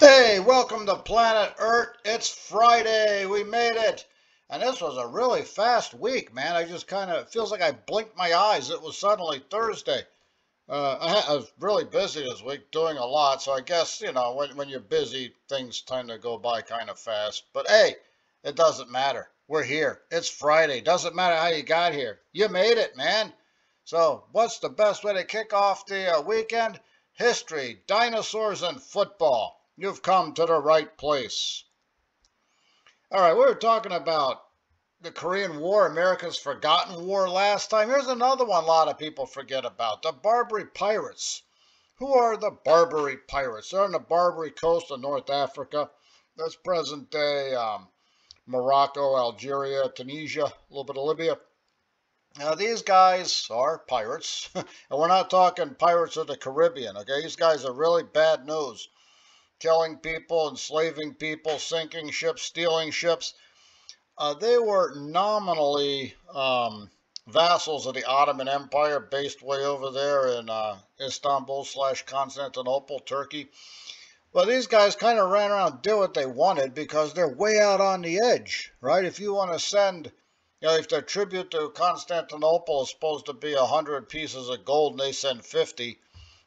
Hey, welcome to Planet Earth. It's Friday. We made it. And this was a really fast week, man. I just kind of, it feels like I blinked my eyes. It was suddenly Thursday. Uh, I, I, was really busy this week doing a lot. So I guess, you know, when, when you're busy, things tend to go by kind of fast. But hey, it doesn't matter. We're here. It's Friday. Doesn't matter how you got here. You made it, man. So what's the best way to kick off the uh, weekend? History, dinosaurs, and football. You've come to the right place. All right, we were talking about the Korean War, America's forgotten war last time. Here's another one a lot of people forget about the Barbary Pirates. Who are the Barbary Pirates? They're on the Barbary coast of North Africa. That's present day um, Morocco, Algeria, Tunisia, a little bit of Libya. Now, these guys are pirates, and we're not talking pirates of the Caribbean, okay? These guys are really bad news killing people, enslaving people, sinking ships, stealing ships. Uh, they were nominally um, vassals of the Ottoman Empire, based way over there in uh, Istanbul slash Constantinople, Turkey. But these guys kind of ran around do what they wanted because they're way out on the edge, right? If you want to send, you know, if their tribute to Constantinople is supposed to be 100 pieces of gold and they send 50,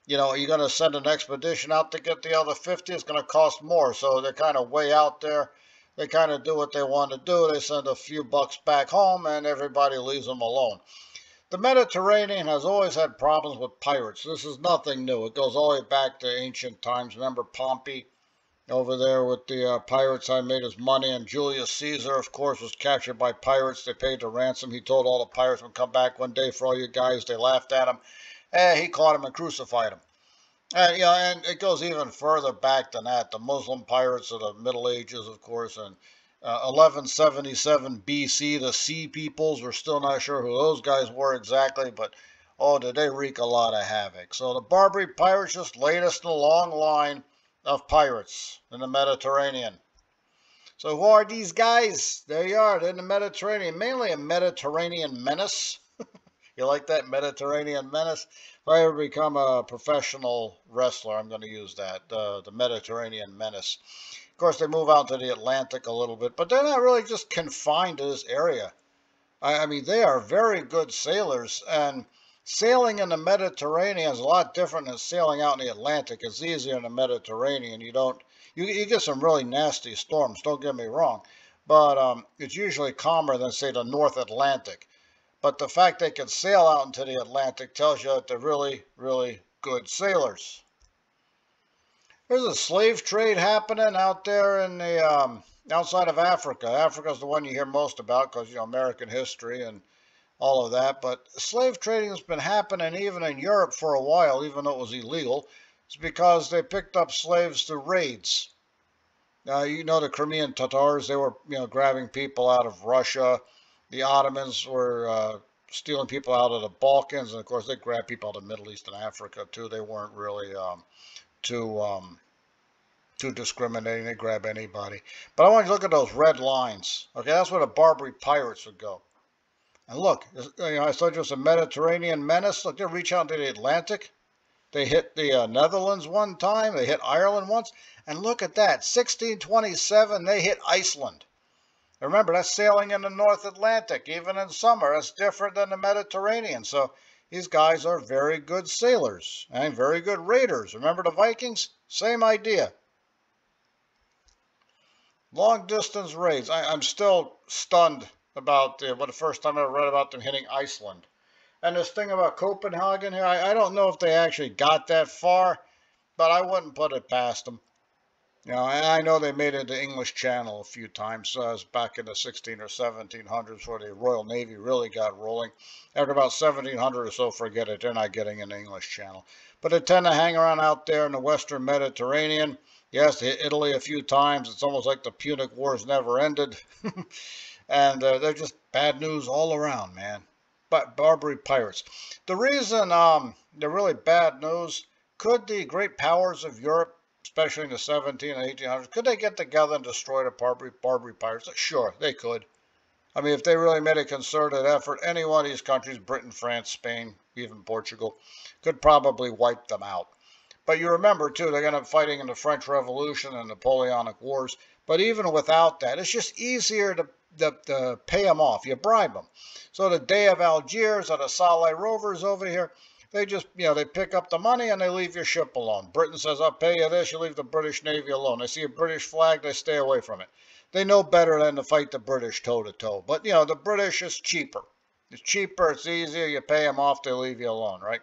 you know, you're going to send an expedition out to get the other 50, it's going to cost more. So they're kind of way out there. They kind of do what they want to do. They send a few bucks back home and everybody leaves them alone. The Mediterranean has always had problems with pirates. This is nothing new. It goes all the way back to ancient times. Remember Pompey over there with the uh, pirates I made his money and Julius Caesar of course was captured by pirates they paid the ransom he told all the pirates would come back one day for all you guys they laughed at him and he caught him and crucified him. And, you know, and it goes even further back than that. The Muslim pirates of the Middle Ages, of course, and uh, 1177 BC, the Sea Peoples. We're still not sure who those guys were exactly, but oh, did they wreak a lot of havoc. So the Barbary pirates just latest in a long line of pirates in the Mediterranean. So who are these guys? There you are, in the Mediterranean, mainly a Mediterranean menace. You like that Mediterranean menace? If I ever become a professional wrestler, I'm going to use that, uh, the Mediterranean menace. Of course, they move out to the Atlantic a little bit, but they're not really just confined to this area. I, I mean, they are very good sailors, and sailing in the Mediterranean is a lot different than sailing out in the Atlantic. It's easier in the Mediterranean. You don't, you, you get some really nasty storms, don't get me wrong, but um, it's usually calmer than, say, the North Atlantic. But the fact they can sail out into the Atlantic tells you that they're really, really good sailors. There's a slave trade happening out there in the um, outside of Africa. Africa's the one you hear most about because you know American history and all of that. But slave trading has been happening even in Europe for a while, even though it was illegal. It's because they picked up slaves through raids. Uh, you know the Crimean Tatars, they were you know grabbing people out of Russia, the Ottomans were uh, stealing people out of the Balkans, and of course they grabbed people out of the Middle East and Africa too. They weren't really um, too um, too discriminating. They grab anybody. But I want you to look at those red lines. Okay, that's where the Barbary pirates would go. And look, you know, I you it's a Mediterranean menace. Look, they reach out to the Atlantic. They hit the uh, Netherlands one time. They hit Ireland once. And look at that, 1627, they hit Iceland. Remember, that's sailing in the North Atlantic, even in summer. That's different than the Mediterranean. So these guys are very good sailors and very good raiders. Remember the Vikings? Same idea. Long distance raids. I, am still stunned about what the first time I read about them hitting Iceland. And this thing about Copenhagen here, I, I don't know if they actually got that far, but I wouldn't put it past them. Know, I know they made it to English Channel a few times uh, back in the 16 or 1700s where the Royal Navy really got rolling. After about 1700 or so, forget it, they're not getting in the English Channel. But they tend to hang around out there in the Western Mediterranean. Yes, hit Italy a few times. It's almost like the Punic Wars never ended. and uh, they're just bad news all around, man. But Barbary pirates. The reason um, they're really bad news, could the great powers of Europe especially in the 17 and 1800s, could they get together and destroy the Barbary, Barbary pirates? Sure, they could. I mean, if they really made a concerted effort, any one of these countries, Britain, France, Spain, even Portugal, could probably wipe them out. But you remember, too, they're going to be fighting in the French Revolution and Napoleonic Wars. But even without that, it's just easier to, to, to pay them off. You bribe them. So the Dey of Algiers or the Salé Rovers over here, they just, you know, they pick up the money and they leave your ship alone. Britain says, I'll pay you this, you leave the British Navy alone. They see a British flag, they stay away from it. They know better than to fight the British toe to toe. But, you know, the British is cheaper. It's cheaper, it's easier, you pay them off, they leave you alone, right?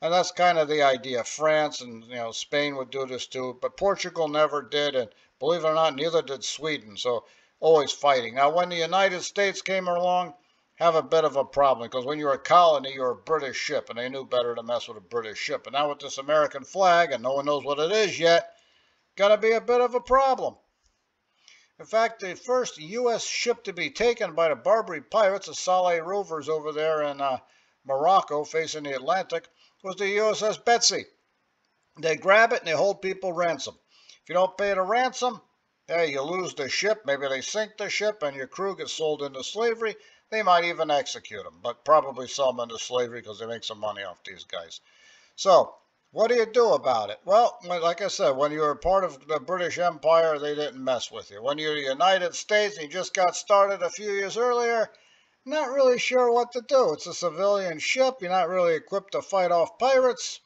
And that's kind of the idea. France and you know Spain would do this too, but Portugal never did, and believe it or not, neither did Sweden. So always fighting. Now, when the United States came along, have a bit of a problem because when you're a colony, you're a British ship, and they knew better to mess with a British ship. And now with this American flag, and no one knows what it is yet, going to be a bit of a problem. In fact, the first U.S. ship to be taken by the Barbary pirates, the Salé Rovers over there in uh, Morocco facing the Atlantic, was the USS Betsy. They grab it and they hold people ransom. If you don't pay the ransom, hey, you lose the ship. Maybe they sink the ship and your crew gets sold into slavery. They might even execute them, but probably sell them into slavery because they make some money off these guys. So, what do you do about it? Well, like I said, when you were part of the British Empire, they didn't mess with you. When you're the United States and you just got started a few years earlier, not really sure what to do. It's a civilian ship. You're not really equipped to fight off pirates.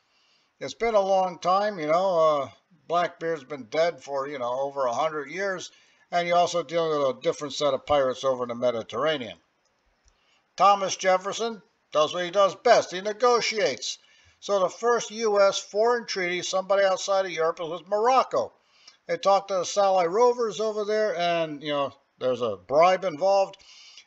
It's been a long time, you know. Uh, Blackbeard's been dead for, you know, over a hundred years. And you're also dealing with a different set of pirates over in the Mediterranean. Thomas Jefferson does what he does best. He negotiates. So the first U.S. foreign treaty, somebody outside of Europe, was Morocco. They talked to the Salé Rovers over there, and, you know, there's a bribe involved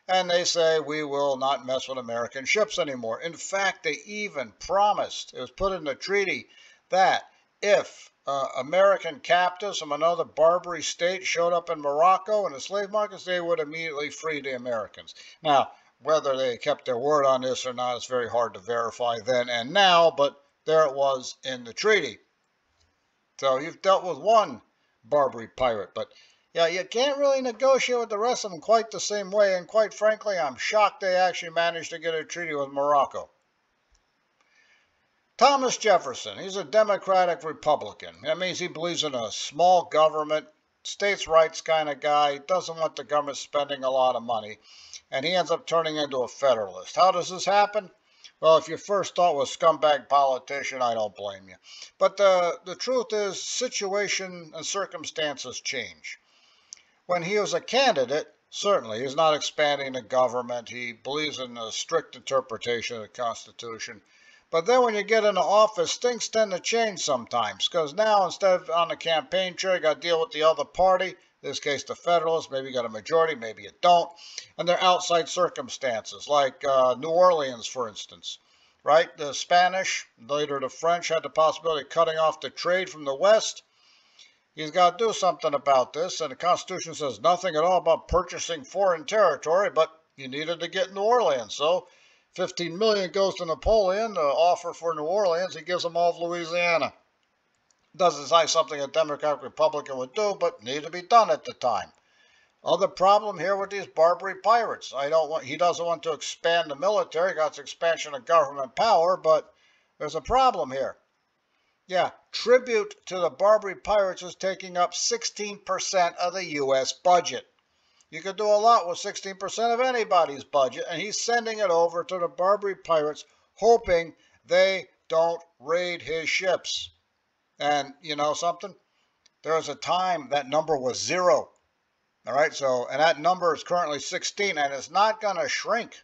and they say we will not mess with American ships anymore. In fact, they even promised, it was put in the treaty, that if uh, American captives from another Barbary state showed up in Morocco in the slave markets, they would immediately free the Americans. Now, whether they kept their word on this or not, it's very hard to verify then and now, but there it was in the treaty. So you've dealt with one Barbary pirate, but yeah, you can't really negotiate with the rest of them quite the same way, and quite frankly, I'm shocked they actually managed to get a treaty with Morocco. Thomas Jefferson, he's a Democratic Republican. That means he believes in a small government, states' rights kind of guy, doesn't want the government spending a lot of money, and he ends up turning into a Federalist. How does this happen? Well, if your first thought was scumbag politician, I don't blame you. But the, the truth is, situation and circumstances change. When he was a candidate, certainly, he's not expanding the government. He believes in a strict interpretation of the Constitution. But then when you get into office, things tend to change sometimes. Because now, instead of on the campaign trail, you got to deal with the other party. In this case, the Federalists. Maybe got a majority, maybe you don't. And they're outside circumstances, like uh, New Orleans, for instance. Right? The Spanish, later the French, had the possibility of cutting off the trade from the West. He's got to do something about this, and the Constitution says nothing at all about purchasing foreign territory, but you needed to get New Orleans. So 15 million goes to Napoleon, the offer for New Orleans, he gives them all of Louisiana. Doesn't say something a Democratic Republican would do, but needed to be done at the time. Other problem here with these Barbary pirates. I don't want he doesn't want to expand the military, got expansion of government power, but there's a problem here. Yeah, tribute to the Barbary pirates is taking up 16% of the U.S. budget. You could do a lot with 16% of anybody's budget, and he's sending it over to the Barbary pirates, hoping they don't raid his ships. And you know something? There was a time that number was zero. All right, so, and that number is currently 16, and it's not going to shrink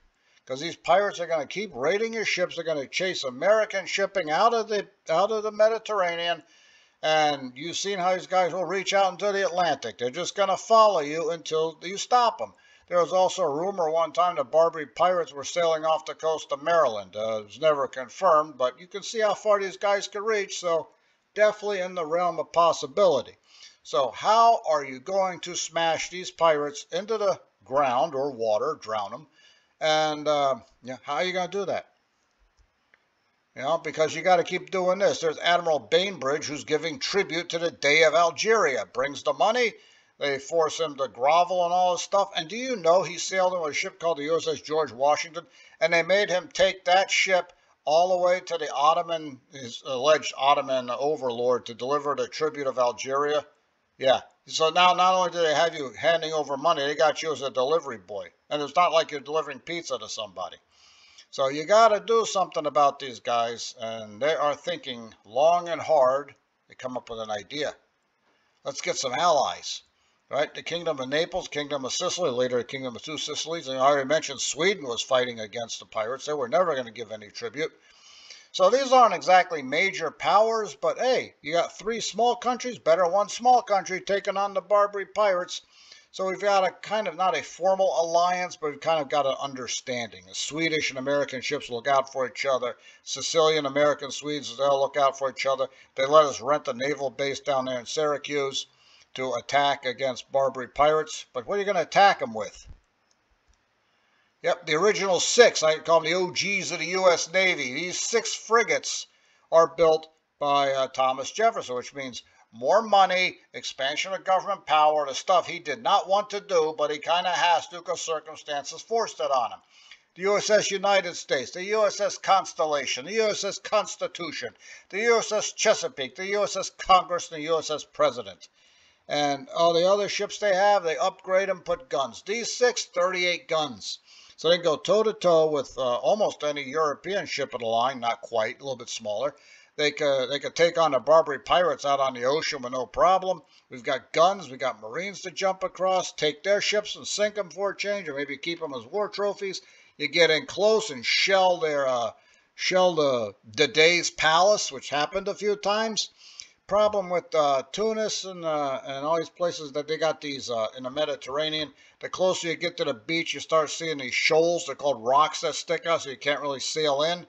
because these pirates are going to keep raiding your ships. They're going to chase American shipping out of the out of the Mediterranean. And you've seen how these guys will reach out into the Atlantic. They're just going to follow you until you stop them. There was also a rumor one time that Barbary pirates were sailing off the coast of Maryland. Uh, it was never confirmed, but you can see how far these guys could reach. So definitely in the realm of possibility. So how are you going to smash these pirates into the ground or water, drown them, and uh, yeah, how are you going to do that? You know, because you got to keep doing this. There's Admiral Bainbridge who's giving tribute to the Dey of Algeria. Brings the money. They force him to grovel and all this stuff. And do you know he sailed in a ship called the USS George Washington? And they made him take that ship all the way to the Ottoman, his alleged Ottoman overlord to deliver the tribute of Algeria. Yeah. So now not only do they have you handing over money, they got you as a delivery boy. And it's not like you're delivering pizza to somebody. So you got to do something about these guys, and they are thinking long and hard. They come up with an idea. Let's get some allies right? The Kingdom of Naples, Kingdom of Sicily, later the Kingdom of Two Sicilies. And I already mentioned Sweden was fighting against the pirates. They were never going to give any tribute. So these aren't exactly major powers, but hey, you got three small countries, better one small country taking on the Barbary pirates. So we've got a kind of not a formal alliance, but we've kind of got an understanding. The Swedish and American ships look out for each other. Sicilian, American, Swedes, they'll look out for each other. They let us rent the naval base down there in Syracuse to attack against Barbary pirates. But what are you going to attack them with? Yep, the original six, I call them the OGs of the U.S. Navy. These six frigates are built by uh, Thomas Jefferson, which means more money, expansion of government power, the stuff he did not want to do, but he kind of has to because circumstances forced it on him. The USS United States, the USS Constellation, the USS Constitution, the USS Chesapeake, the USS Congress, and the USS President. And all the other ships they have, they upgrade them, put guns. D6, 38 guns. So they go toe to toe with uh, almost any European ship of the line, not quite, a little bit smaller. They could, they could take on the Barbary pirates out on the ocean with no problem. We've got guns, we've got Marines to jump across, take their ships and sink them for a change, or maybe keep them as war trophies. You get in close and shell their, uh, shell the, the Dey's palace, which happened a few times problem with uh, Tunis and uh, and all these places that they got these uh, in the Mediterranean. The closer you get to the beach, you start seeing these shoals. They're called rocks that stick out, so you can't really sail in.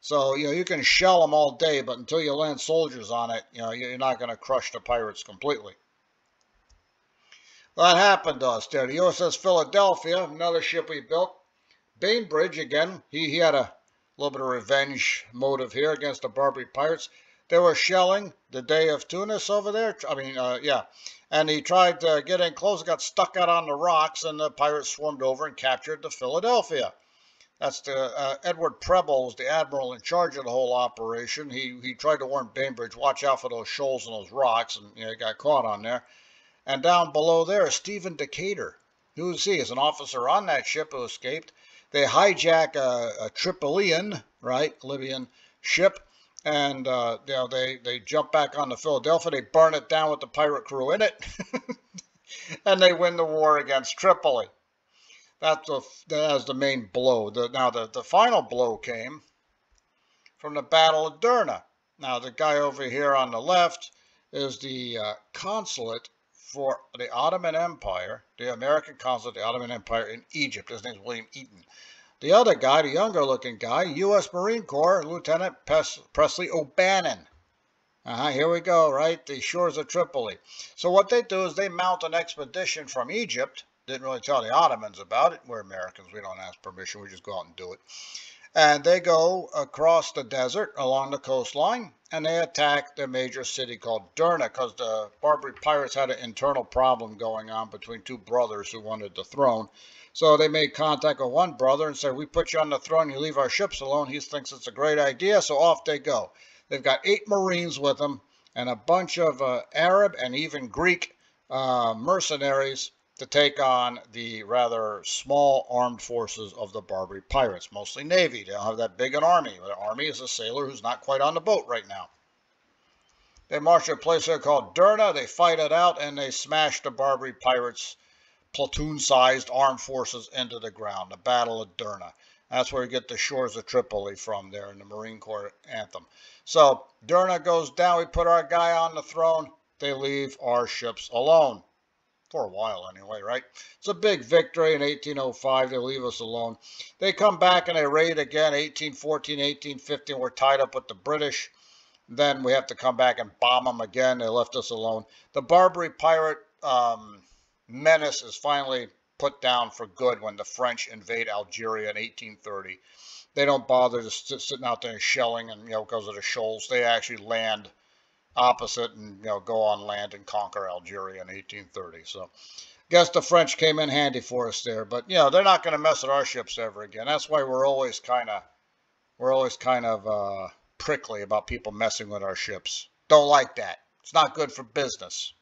So you know you can shell them all day, but until you land soldiers on it, you know you're not going to crush the pirates completely. That happened to us there. The USS Philadelphia, another ship we built. Bainbridge again. He he had a little bit of revenge motive here against the Barbary pirates. They were shelling the Dey of Tunis over there. I mean, uh, yeah. And he tried to get in close, got stuck out on the rocks, and the pirates swarmed over and captured the Philadelphia. That's the uh, Edward Preble was the admiral in charge of the whole operation. He he tried to warn Bainbridge, watch out for those shoals and those rocks, and you know, he got caught on there. And down below there is Stephen Decatur. Who is he? Is an officer on that ship who escaped. They hijack a, a Tripolian, right, Libyan ship, and uh, you know they they jump back on the Philadelphia. They burn it down with the pirate crew in it, and they win the war against Tripoli. That's the that was the main blow. The, now the the final blow came from the Battle of Derna. Now the guy over here on the left is the uh, consulate for the Ottoman Empire, the American consulate, the Ottoman Empire in Egypt. His name is William Eaton. The other guy, the younger looking guy, U.S. Marine Corps Lieutenant Presley O'Bannon. Uh-huh, here we go, right? The shores of Tripoli. So what they do is they mount an expedition from Egypt. Didn't really tell the Ottomans about it. We're Americans. We don't ask permission. We just go out and do it. And they go across the desert along the coastline and they attack the major city called Derna because the Barbary pirates had an internal problem going on between two brothers who wanted the throne. So they made contact with one brother and said, we put you on the throne, you leave our ships alone. He thinks it's a great idea, so off they go. They've got eight Marines with them and a bunch of uh, Arab and even Greek uh, mercenaries to take on the rather small armed forces of the Barbary pirates, mostly Navy. They don't have that big an army. The army is a sailor who's not quite on the boat right now. They march to a place there called Derna. They fight it out and they smash the Barbary pirates platoon-sized armed forces into the ground, the Battle of Derna. That's where we get the shores of Tripoli from there in the Marine Corps anthem. So Derna goes down. We put our guy on the throne. They leave our ships alone. For a while, anyway, right? It's a big victory in 1805. They leave us alone. They come back and they raid again, 1814, 1815. We're tied up with the British. Then we have to come back and bomb them again. They left us alone. The Barbary pirate um, menace is finally put down for good when the French invade Algeria in 1830. They don't bother just sitting out there shelling and, you know, because of the shoals. They actually land opposite and, you know, go on land and conquer Algeria in 1830. So, guess the French came in handy for us there. But, you know, they're not going to mess with our ships ever again. That's why we're always kind of we're always kind of uh, prickly about people messing with our ships. Don't like that. It's not good for business.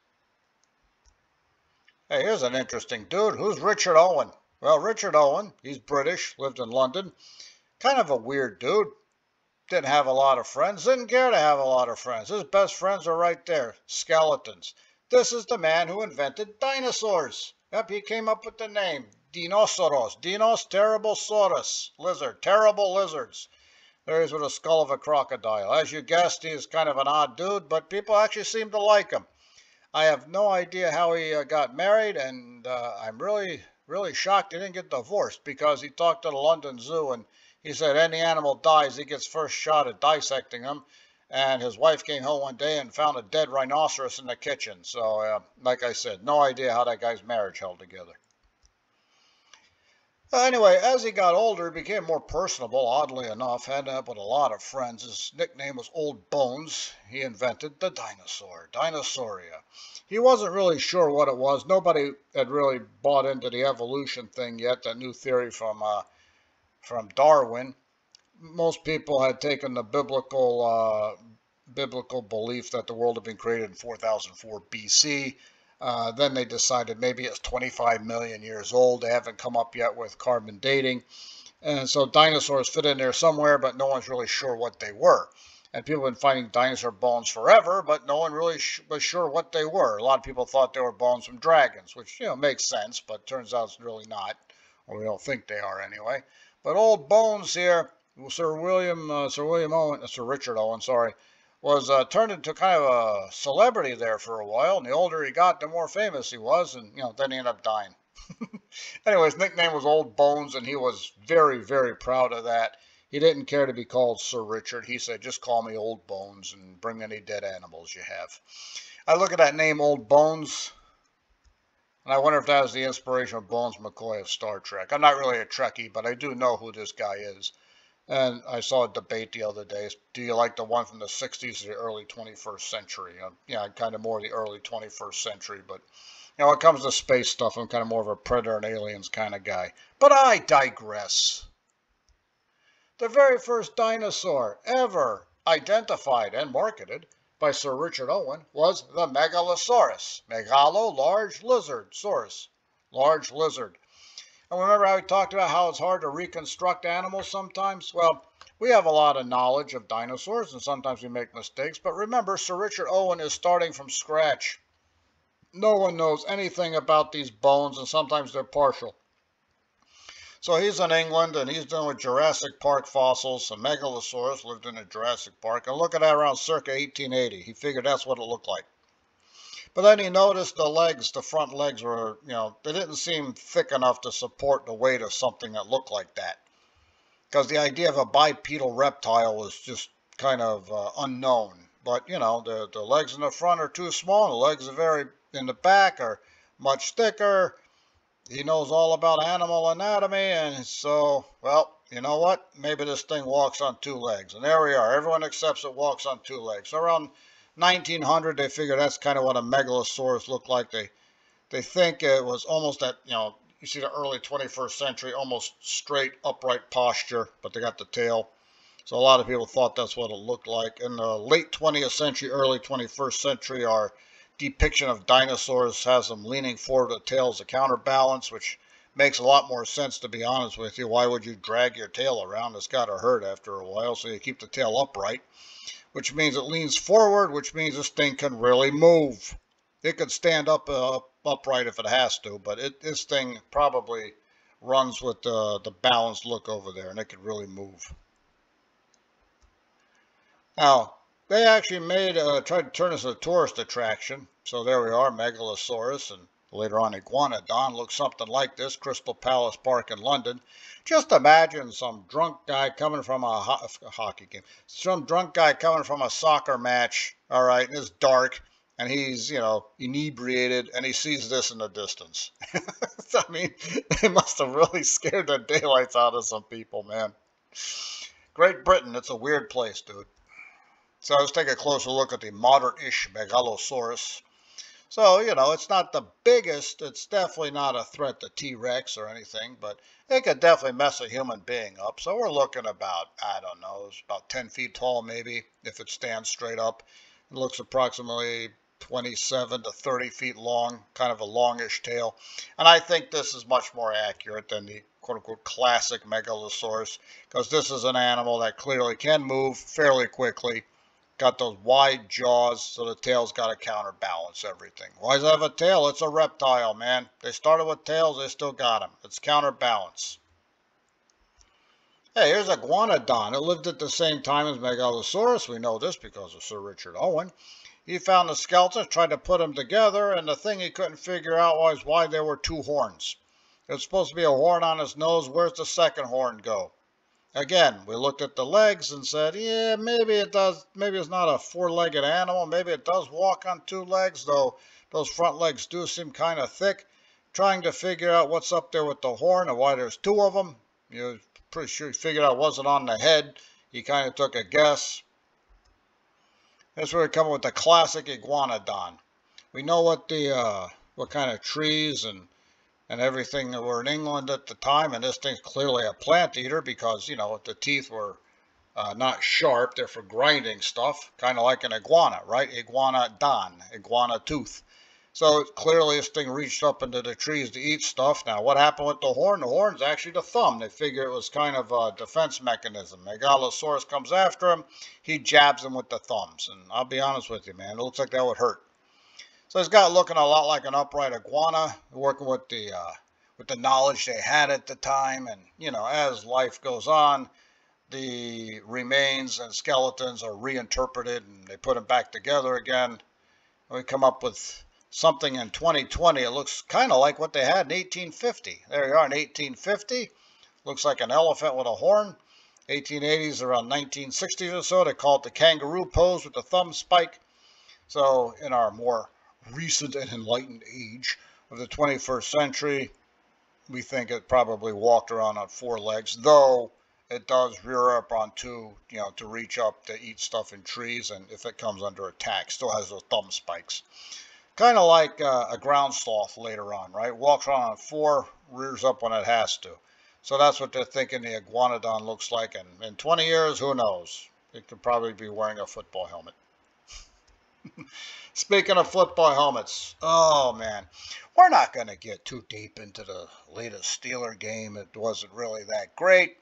Hey, here's an interesting dude. Who's Richard Owen? Well, Richard Owen, he's British, lived in London. Kind of a weird dude. Didn't have a lot of friends, didn't care to have a lot of friends. His best friends are right there, skeletons. This is the man who invented dinosaurs. Yep, he came up with the name, Dinosaurus. Dinos, terrible saurus, lizard, terrible lizards. There he's with a skull of a crocodile. As you guessed, he's kind of an odd dude, but people actually seem to like him. I have no idea how he uh, got married, and uh, I'm really, really shocked he didn't get divorced because he talked to the London Zoo and he said any animal dies, he gets first shot at dissecting them. And his wife came home one day and found a dead rhinoceros in the kitchen. So, uh, like I said, no idea how that guy's marriage held together. Anyway, as he got older, he became more personable, oddly enough, had up with a lot of friends. His nickname was Old Bones. He invented the dinosaur, Dinosauria. He wasn't really sure what it was. Nobody had really bought into the evolution thing yet, that new theory from, uh, from Darwin. Most people had taken the biblical, uh, biblical belief that the world had been created in 4004 BC. Uh, then they decided maybe it's 25 million years old. They haven't come up yet with carbon dating. And so dinosaurs fit in there somewhere, but no one's really sure what they were. And people have been finding dinosaur bones forever, but no one really was sure what they were. A lot of people thought they were bones from dragons, which, you know, makes sense, but turns out it's really not. Or we don't think they are anyway. But old bones here, Sir William, uh, Sir William Owen, uh, Sir Richard Owen, sorry, was uh, turned into kind of a celebrity there for a while. And the older he got, the more famous he was. And, you know, then he ended up dying. anyway, his nickname was Old Bones, and he was very, very proud of that. He didn't care to be called Sir Richard. He said, just call me Old Bones and bring any dead animals you have. I look at that name, Old Bones, and I wonder if that was the inspiration of Bones McCoy of Star Trek. I'm not really a Trekkie, but I do know who this guy is. And I saw a debate the other day. Do you like the one from the 60s or the early 21st century? Uh, yeah, kind of more the early 21st century. But, you know, when it comes to space stuff, I'm kind of more of a Predator and Aliens kind of guy. But I digress. The very first dinosaur ever identified and marketed by Sir Richard Owen was the Megalosaurus. Megalo, large lizard, saurus, large lizard. And remember how we talked about how it's hard to reconstruct animals sometimes? Well, we have a lot of knowledge of dinosaurs, and sometimes we make mistakes. But remember, Sir Richard Owen is starting from scratch. No one knows anything about these bones, and sometimes they're partial. So he's in England, and he's dealing with Jurassic Park fossils. A Megalosaurus lived in a Jurassic Park. And look at that around circa 1880. He figured that's what it looked like. But then he noticed the legs, the front legs were, you know, they didn't seem thick enough to support the weight of something that looked like that. Because the idea of a bipedal reptile was just kind of uh, unknown. But, you know, the, the legs in the front are too small. The legs are very, in the back are much thicker. He knows all about animal anatomy. And so, well, you know what? Maybe this thing walks on two legs. And there we are. Everyone accepts it walks on two legs. So around 1900, they figure that's kind of what a megalosaurus looked like. They they think it was almost that, you know, you see the early 21st century, almost straight upright posture, but they got the tail. So a lot of people thought that's what it looked like. In the late 20th century, early 21st century, our depiction of dinosaurs has them leaning forward with the tail a counterbalance, which makes a lot more sense to be honest with you. Why would you drag your tail around? It's got to hurt after a while, so you keep the tail upright which means it leans forward, which means this thing can really move. It could stand up uh, upright if it has to, but it, this thing probably runs with uh, the balanced look over there, and it could really move. Now, they actually made uh, tried to turn this into a tourist attraction. So there we are, Megalosaurus, and Later on, Iguanodon looks something like this, Crystal Palace Park in London. Just imagine some drunk guy coming from a, ho hockey game, some drunk guy coming from a soccer match, all right, and it's dark, and he's, you know, inebriated, and he sees this in the distance. I mean, it must have really scared the daylights out of some people, man. Great Britain, it's a weird place, dude. So let's take a closer look at the modern-ish Megalosaurus. So, you know, it's not the biggest. It's definitely not a threat to T Rex or anything, but it could definitely mess a human being up. So we're looking about, I don't know, about 10 feet tall maybe if it stands straight up. It looks approximately 27 to 30 feet long, kind of a longish tail. And I think this is much more accurate than the quote unquote classic Megalosaurus because this is an animal that clearly can move fairly quickly got those wide jaws, so the tail's got to counterbalance everything. Why does it have a tail? It's a reptile, man. They started with tails, they still got them. It's counterbalance. Hey, here's Iguanodon. It lived at the same time as Megalosaurus. We know this because of Sir Richard Owen. He found the skeletons, tried to put them together, and the thing he couldn't figure out was why there were two horns. There's supposed to be a horn on his nose. Where's the second horn go? Again, we looked at the legs and said, yeah, maybe it does, maybe it's not a four-legged animal. Maybe it does walk on two legs, though those front legs do seem kind of thick. Trying to figure out what's up there with the horn and why there's two of them. You're pretty sure he figured out wasn't on the head. He kind of took a guess. That's where we come with the classic iguanodon. We know what the uh, what kind of trees and and everything that were in England at the time. And this thing's clearly a plant eater because, you know, the teeth were uh, not sharp. They're for grinding stuff, kind of like an iguana, right? Iguana don, iguana tooth. So clearly this thing reached up into the trees to eat stuff. Now, what happened with the horn? The horn's actually the thumb. They figure it was kind of a defense mechanism. Megalosaurus comes after him. He jabs him with the thumbs. And I'll be honest with you, man, it looks like that would hurt. So it's got looking a lot like an upright iguana, working with the uh, with the knowledge they had at the time. And you know, as life goes on, the remains and skeletons are reinterpreted and they put them back together again. And we come up with something in 2020. It looks kind of like what they had in 1850. There you are in 1850. Looks like an elephant with a horn. 1880s, around 1960s or so, they call it the kangaroo pose with the thumb spike. So in our more recent and enlightened age of the 21st century, we think it probably walked around on four legs, though it does rear up on two, you know, to reach up to eat stuff in trees, and if it comes under attack, still has those thumb spikes. Kind of like uh, a ground sloth later on, right? Walks around on four, rears up when it has to. So that's what they're thinking the iguanodon looks like, and in 20 years, who knows? It could probably be wearing a football helmet. Speaking of football helmets, oh man, we're not going to get too deep into the latest Steeler game. It wasn't really that great.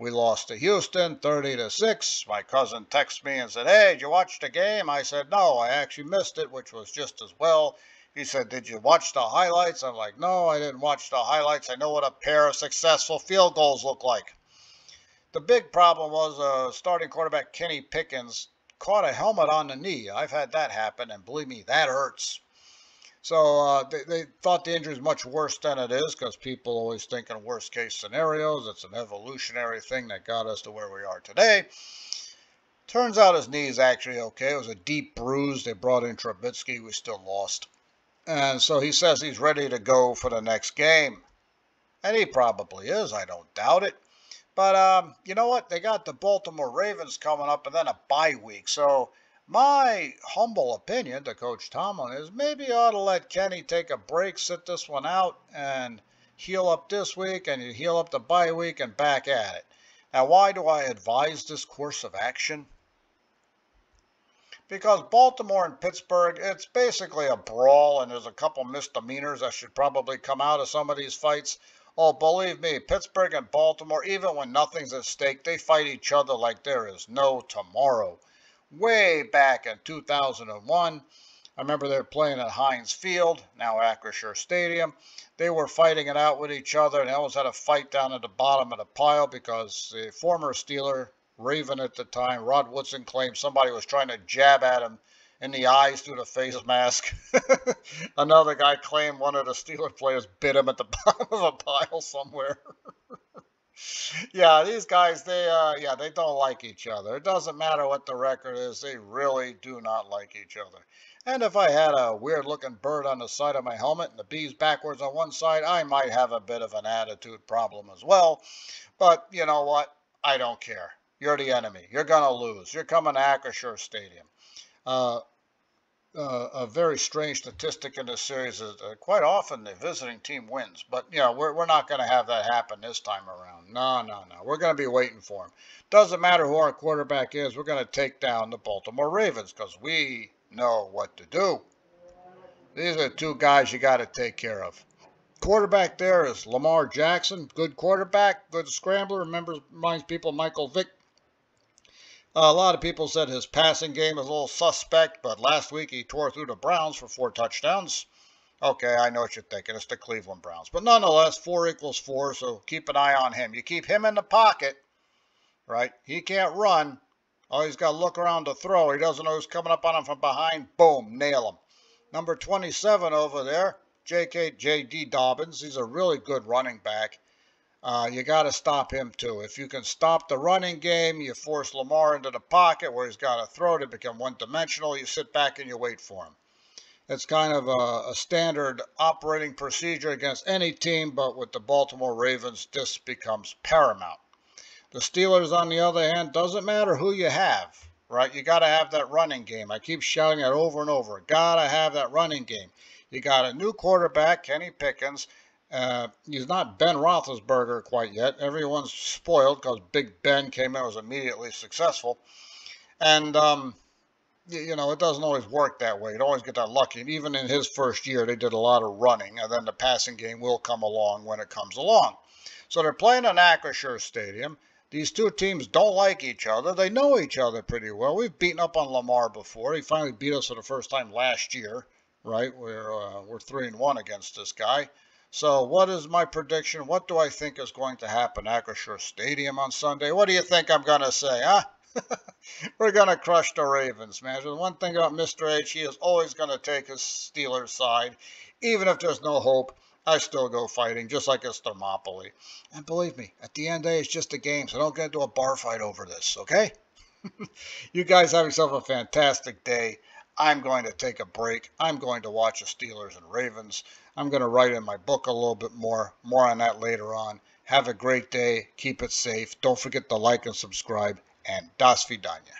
We lost to Houston 30 to 6. My cousin texted me and said, Hey, did you watch the game? I said, No, I actually missed it, which was just as well. He said, Did you watch the highlights? I'm like, No, I didn't watch the highlights. I know what a pair of successful field goals look like. The big problem was uh, starting quarterback Kenny Pickens caught a helmet on the knee. I've had that happen, and believe me, that hurts. So uh, they, they thought the injury is much worse than it is because people always think in worst case scenarios. It's an evolutionary thing that got us to where we are today. Turns out his knee is actually okay. It was a deep bruise. They brought in Trubisky. We still lost. And so he says he's ready to go for the next game. And he probably is. I don't doubt it. But um, you know what? They got the Baltimore Ravens coming up and then a bye week. So my humble opinion to Coach Tomlin is maybe you ought to let Kenny take a break, sit this one out, and heal up this week, and heal up the bye week and back at it. Now, why do I advise this course of action? Because Baltimore and Pittsburgh, it's basically a brawl, and there's a couple misdemeanors that should probably come out of some of these fights. Oh, believe me, Pittsburgh and Baltimore, even when nothing's at stake, they fight each other like there is no tomorrow. Way back in 2001, I remember they were playing at Heinz Field, now Acrisure Stadium. They were fighting it out with each other, and almost had a fight down at the bottom of the pile because the former Steeler, Raven at the time, Rod Woodson, claimed somebody was trying to jab at him in the eyes through the face mask. Another guy claimed one of the Steeler players bit him at the bottom of a pile somewhere. yeah, these guys, they, uh, yeah, they don't like each other. It doesn't matter what the record is; they really do not like each other. And if I had a weird-looking bird on the side of my helmet and the bees backwards on one side, I might have a bit of an attitude problem as well. But you know what? I don't care. You're the enemy. You're gonna lose. You're coming to Acrisure Stadium. Uh, uh, a very strange statistic in this series is uh, quite often the visiting team wins. But, you know, we're, we're not going to have that happen this time around. No, no, no. We're going to be waiting for him. Doesn't matter who our quarterback is, we're going to take down the Baltimore Ravens because we know what to do. These are the two guys you got to take care of. Quarterback there is Lamar Jackson, good quarterback, good scrambler. Remembers, reminds people Michael Vick a lot of people said his passing game is a little suspect, but last week he tore through the Browns for four touchdowns. Okay, I know what you're thinking. It's the Cleveland Browns. But nonetheless, four equals four, so keep an eye on him. You keep him in the pocket, right? He can't run. Oh, he's got to look around to throw. He doesn't know who's coming up on him from behind. Boom, nail him. Number 27 over there, J.K. J.D. Dobbins. He's a really good running back uh, you got to stop him too. If you can stop the running game, you force Lamar into the pocket where he's got to throw to become one dimensional. You sit back and you wait for him. It's kind of a, a, standard operating procedure against any team, but with the Baltimore Ravens, this becomes paramount. The Steelers, on the other hand, doesn't matter who you have, right? You got to have that running game. I keep shouting it over and over. Got to have that running game. You got a new quarterback, Kenny Pickens, uh, he's not Ben Roethlisberger quite yet. Everyone's spoiled because Big Ben came in was immediately successful, and um, you, know it doesn't always work that way. You always get that lucky. And even in his first year, they did a lot of running, and then the passing game will come along when it comes along. So they're playing in Acrisure Stadium. These two teams don't like each other. They know each other pretty well. We've beaten up on Lamar before. He finally beat us for the first time last year, right? We're uh, we're three and one against this guy. So, what is my prediction? What do I think is going to happen Acrisure Stadium on Sunday? What do you think I'm going to say, huh? We're going to crush the Ravens, man. The one thing about Mr. H, he is always going to take his Steelers side. Even if there's no hope, I still go fighting, just like it's Thermopylae. And believe me, at the end of the day, it's just a game, so don't get into a bar fight over this, okay? you guys have yourself a fantastic day. I'm going to take a break. I'm going to watch the Steelers and Ravens. I'm going to write in my book a little bit more. More on that later on. Have a great day. Keep it safe. Don't forget to like and subscribe. And Das Vidanya.